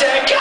Check